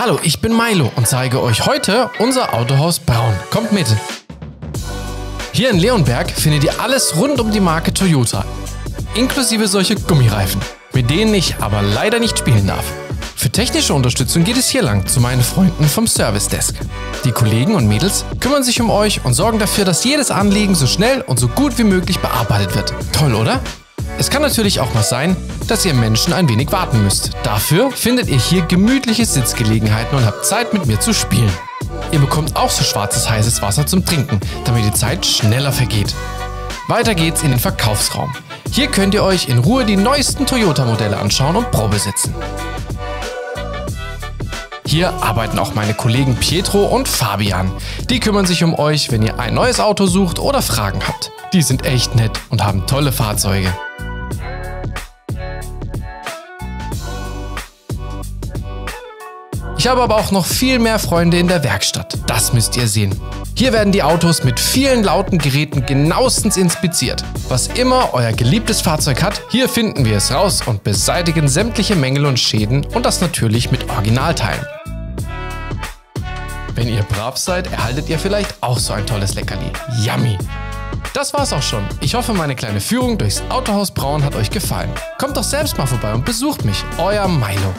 Hallo, ich bin Milo und zeige euch heute unser Autohaus Braun. Kommt mit! Hier in Leonberg findet ihr alles rund um die Marke Toyota, inklusive solche Gummireifen, mit denen ich aber leider nicht spielen darf. Für technische Unterstützung geht es hier lang zu meinen Freunden vom Service Desk. Die Kollegen und Mädels kümmern sich um euch und sorgen dafür, dass jedes Anliegen so schnell und so gut wie möglich bearbeitet wird. Toll, oder? Es kann natürlich auch mal sein, dass ihr Menschen ein wenig warten müsst. Dafür findet ihr hier gemütliche Sitzgelegenheiten und habt Zeit mit mir zu spielen. Ihr bekommt auch so schwarzes heißes Wasser zum Trinken, damit die Zeit schneller vergeht. Weiter geht's in den Verkaufsraum. Hier könnt ihr euch in Ruhe die neuesten Toyota-Modelle anschauen und Probe sitzen. Hier arbeiten auch meine Kollegen Pietro und Fabian. Die kümmern sich um euch, wenn ihr ein neues Auto sucht oder Fragen habt. Die sind echt nett und haben tolle Fahrzeuge. Ich habe aber auch noch viel mehr Freunde in der Werkstatt. Das müsst ihr sehen. Hier werden die Autos mit vielen lauten Geräten genauestens inspiziert. Was immer euer geliebtes Fahrzeug hat, hier finden wir es raus und beseitigen sämtliche Mängel und Schäden und das natürlich mit Originalteilen. Wenn ihr brav seid, erhaltet ihr vielleicht auch so ein tolles Leckerli. Yummy! Das war's auch schon. Ich hoffe, meine kleine Führung durchs Autohaus Braun hat euch gefallen. Kommt doch selbst mal vorbei und besucht mich. Euer Milo.